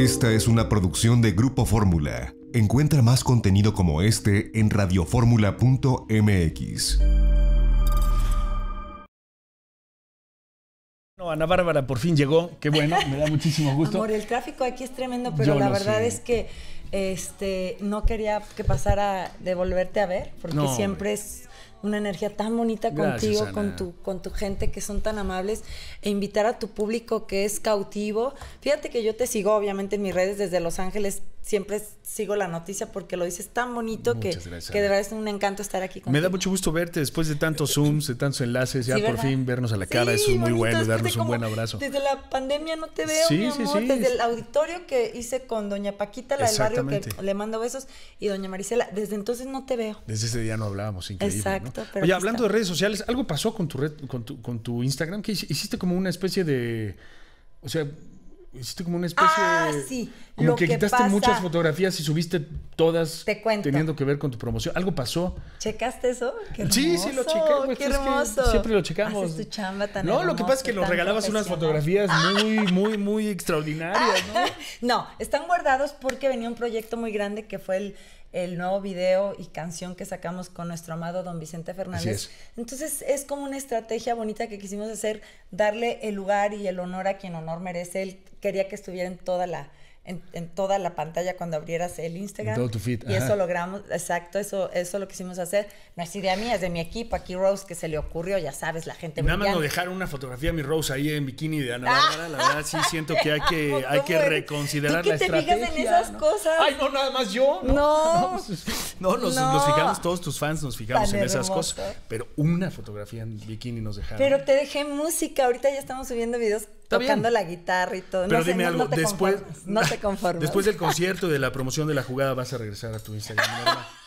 Esta es una producción de Grupo Fórmula. Encuentra más contenido como este en radioformula.mx. No, Ana Bárbara por fin llegó, qué bueno, me da muchísimo gusto. Amor, el tráfico aquí es tremendo, pero Yo la verdad sé. es que este no quería que pasara de volverte a ver, porque No, siempre es una energía tan bonita Gracias, contigo, Ana. con tu, con tu gente que son tan amables, e invitar a tu público que es cautivo. Fíjate que yo te sigo, obviamente, en mis redes desde Los Ángeles, siempre sigo la noticia porque lo dices tan bonito que, gracias, que de verdad es un encanto estar aquí contigo. Me da mucho gusto verte después de tantos Zooms, de tantos enlaces, ya Sí, por fin vernos a la cara, Sí, eso es muy bueno, darnos un buen abrazo. Desde la pandemia no te veo, Sí, mi amor. sí. Desde el auditorio que hice con doña Paquita, la del barrio, que le mando besos, y doña Marisela, desde entonces no te veo. Desde ese día no hablábamos, increíble. Exacto, ¿no? Pero Oye, hablando está. de redes sociales, algo pasó con tu red, con tu, con tu Instagram, que hici- hiciste como una especie de. O sea, hiciste como una especie Ah, sí. Como Lo que, que quitaste pasa- muchas fotografías y subiste todas Te cuento. teniendo que ver con tu promoción. Algo pasó. ¿Checaste eso? Qué Sí, sí, lo chequé. Qué pues es que hermoso. siempre lo checamos. Haces tu chamba tan No, lo que pasa es que nos regalabas unas fotografías muy, muy, muy extraordinarias, ¿no? No, están guardados porque venía un proyecto muy grande que fue el, el nuevo video y canción que sacamos con nuestro amado don Vicente Fernández. es. Entonces es como una estrategia bonita que quisimos hacer, darle el lugar y el honor a quien honor merece. Él quería que estuviera en toda la en, en toda la pantalla cuando abrieras el Instagram. En todo tu feed, Y ajá. eso logramos, exacto, eso, eso lo quisimos hacer. No es idea mía, es de mi equipo, aquí Rose, que se le ocurrió, ya sabes, la gente Nada más nos dejaron una fotografía a mi Rose ahí en bikini de Ana Ah. Bárbara. La verdad sí siento que hay que, ¿Cómo hay que reconsiderar ¿Tú la qué te fijas estrategia. en esas ¿no? cosas? Ay, no, nada más yo. No. No, nos, No. nos fijamos, todos tus fans nos fijamos Tan en esas hermoso. cosas. Pero una fotografía en bikini nos dejaron. Pero te dejé música, ahorita ya estamos subiendo videos Está tocando bien. la guitarra y todo. Pero no sé, dime no- algo, no te después, no te conformes. después del concierto y de la promoción de la jugada, vas a regresar a tu Instagram.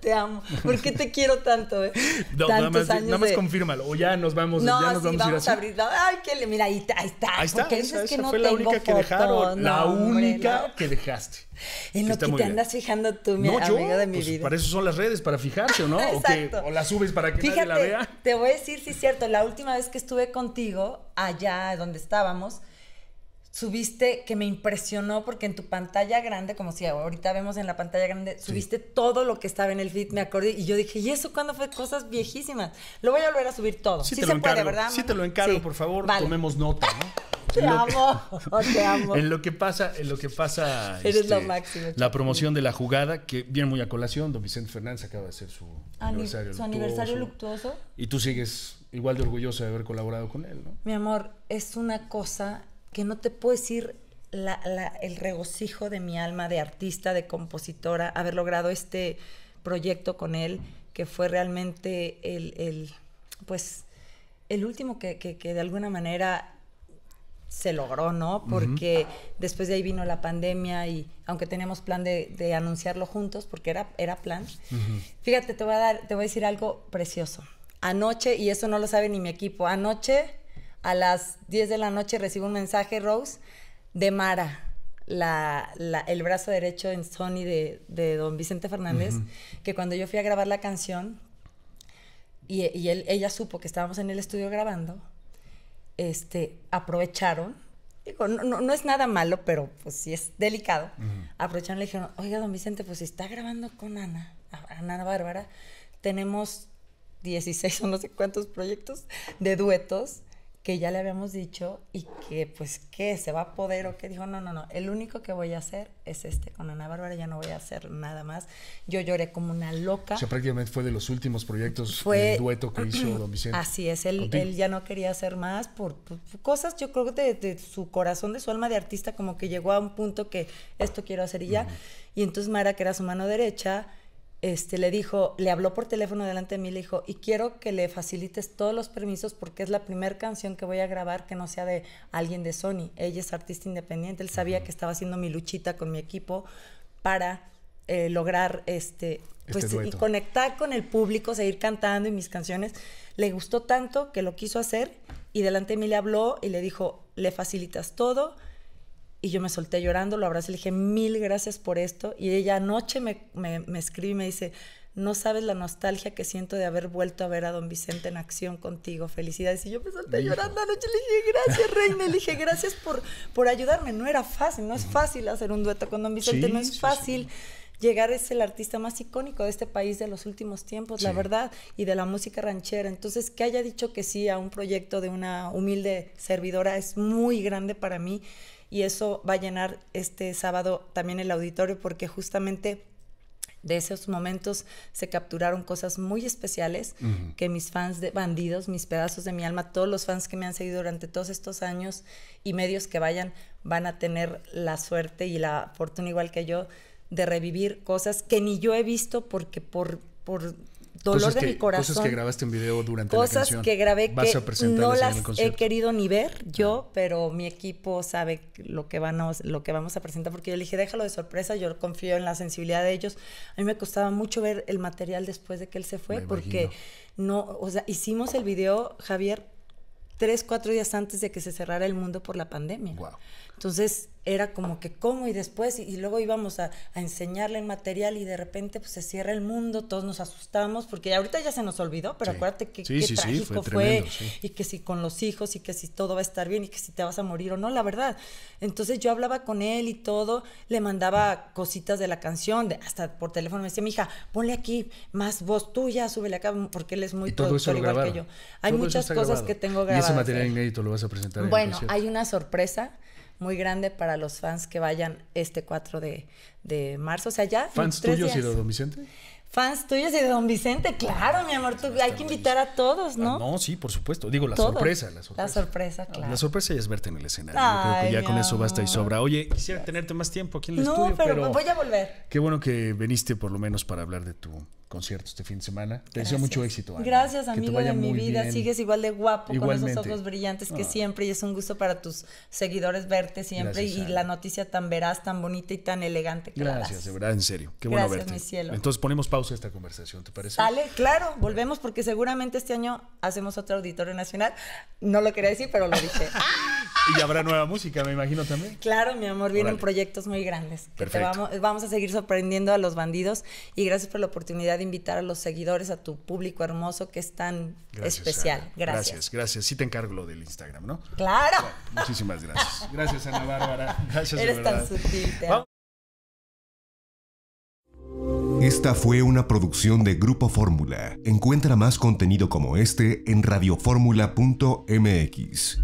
te amo. ¿Por qué te quiero tanto? eh? No, nada Tantos más, años nada más de- confírmalo. O ya nos vamos, No, ya nos sí, vamos, a ir así. a abrir. Ay, que le- mira, ahí, está, ahí está. Ahí está, ¿Por qué esa, que no fue la única que dejaron. la hombre, única que dejaste. En Que lo que te bien. andas fijando tú, mi No, yo, amigo de mi pues, vida. para eso son las redes, para fijarse, ¿o no? O, que, o las subes para que Fíjate, nadie la vea. te voy a decir si es cierto, la última vez que estuve contigo, allá donde estábamos, subiste que me impresionó porque en tu pantalla grande, como si ahorita vemos en la pantalla grande, subiste todo lo que estaba en el feed, me acordé, y yo dije, ¿y eso cuándo fue? Cosas viejísimas. Lo voy a volver a subir todo. Sí, Sí, te se lo puede. ¿verdad? Sí te lo encargo, Sí. por favor. Vale. Tomemos nota, ¿no? Te En lo amo, te amo. En lo que pasa, en lo que pasa. este, Eres lo máximo, La promoción de la jugada, que viene muy a colación. Don Vicente Fernández acaba de hacer su Ani- aniversario. su aniversario luctuoso. Y tú sigues igual de orgulloso de haber colaborado con él, ¿no? Mi amor, es una cosa que no te puedo decir la- la- el regocijo de mi alma de artista, de compositora, haber logrado este proyecto con él, que fue realmente el, el, pues, el último que, que- que de alguna manera se logró, ¿no? Porque después de ahí vino la pandemia y aunque teníamos plan de, de anunciarlo juntos, porque era, era plan, fíjate, te voy, a dar, te voy a decir algo precioso. Anoche, y eso no lo sabe ni mi equipo, anoche a las 10 de la noche recibo un mensaje, Rose, de Mara, la, la- el brazo derecho en Sony de, de don Vicente Fernández, que cuando yo fui a grabar la canción, y, y él- ella supo que estábamos en el estudio grabando, este, aprovecharon, digo, no, no- no es nada malo, pero pues sí es delicado, aprovecharon y le dijeron, oiga, don Vicente, pues si está grabando con Ana, Ana Bárbara, tenemos 16 o no sé cuántos proyectos de duetos que ya le habíamos dicho y que pues qué, se va a poder o qué dijo, no, no, no, el único que voy a hacer es este con Ana Bárbara, ya no voy a hacer nada más. Yo lloré como una loca. O sea, prácticamente fue de los últimos proyectos Fue- dueto que hizo Don Vicente. Así es, él, él ya no quería hacer más por, por cosas, yo creo que de, de su corazón, de su alma de artista, como que llegó a un punto que esto quiero hacer y ya. Y entonces Mara, que era su mano derecha, este, le dijo, le habló por teléfono delante de mí, le dijo, y quiero que le facilites todos los permisos porque es la primera canción que voy a grabar que no sea de alguien de Sony. Ella es artista independiente, él sabía que estaba haciendo mi luchita con mi equipo para eh, lograr este, pues, y conectar con el público, seguir cantando y mis canciones. Le gustó tanto que lo quiso hacer y delante de mí le habló y le dijo, le facilitas todo. Y yo me solté llorando, lo abracé le dije, mil gracias por esto. Y ella anoche me, me, me escribe y me dice, no sabes la nostalgia que siento de haber vuelto a ver a don Vicente en acción contigo. Felicidades. Y yo me solté llorando anoche. Le dije, gracias, Reina. Le dije, gracias por, por ayudarme. No era fácil, no es fácil hacer un dueto con don Vicente, no es fácil. Llegar es el artista más icónico de este país de los últimos tiempos, la verdad, y de la música ranchera. Entonces, que haya dicho que sí a un proyecto de una humilde servidora es muy grande para mí y eso va a llenar este sábado también el auditorio porque justamente de esos momentos se capturaron cosas muy especiales que mis fans de bandidos, mis pedazos de mi alma, todos los fans que me han seguido durante todos estos años y medios que vayan van a tener la suerte y la fortuna igual que yo de revivir cosas que ni yo he visto porque por, por dolor de mi corazón. Cosas que grabaste en video durante la canción. Cosas que grabé que no las he querido ni ver yo, pero mi equipo sabe lo que, van a, lo que vamos a presentar porque yo le dije, déjalo de sorpresa, yo confío en la sensibilidad de ellos. A mí me costaba mucho ver el material después de que él se fue porque no, o sea, hicimos el video, Javier, tres, cuatro días antes de que se cerrara el mundo por la pandemia. Entonces era como que cómo y después y, luego íbamos a, enseñarle el material y de repente pues se cierra el mundo, todos nos asustamos porque ahorita ya se nos olvidó, pero acuérdate que qué trágico fue, y que si con los hijos y que si todo va a estar bien y que si te vas a morir o no, la verdad. Entonces yo hablaba con él y todo, le mandaba cositas de la canción, de, hasta por teléfono me decía, mija, ponle aquí más voz tuya, súbele acá, porque él es muy productor igual que yo. Hay muchas cosas que tengo grabadas. ¿Y ese material inédito lo vas a presentar? Bueno, hay una sorpresa muy grande para los fans que vayan este 4 de, de marzo. O sea, ya. ¿Fans tuyos y de Don Vicente? Fans tuyos y de Don Vicente, claro, mi amor. hay que invitar a todos, ¿no? Ah, no, sí, por supuesto. Digo, la sorpresa, la sorpresa. La sorpresa, claro. La sorpresa ya es verte en el escenario. Yo creo que ya con eso basta y sobra. Oye, quisiera tenerte más tiempo aquí en el estudio. No, pero voy a volver. Qué bueno que viniste por lo menos para hablar de tu concierto este fin de semana. Te deseo mucho éxito. Ana. Gracias, amigo de mi vida. Sigues igual de guapo, con esos ojos brillantes que ah. siempre. Y es un gusto para tus seguidores verte siempre. y la noticia tan veraz, tan bonita y tan elegante que Gracias, de verdad, en serio. Qué bueno verte. Mi cielo. Entonces ponemos pausa a esta conversación, ¿te parece? Sale, claro, volvemos porque seguramente este año hacemos otro auditorio nacional. No lo quería decir, pero lo dije. y habrá nueva música, me imagino también. Claro, mi amor, vienen proyectos muy grandes. vamos, vamos a seguir sorprendiendo a los bandidos y gracias por la oportunidad de invitar a los seguidores, a tu público hermoso que es tan especial. Gracias. Gracias, gracias. Sí te encargo lo del Instagram, ¿no? Claro. muchísimas gracias. Gracias, Ana Bárbara. Gracias, Eres tan sutil. Esta fue una producción de Grupo Fórmula. Encuentra más contenido como este en radioformula.mx.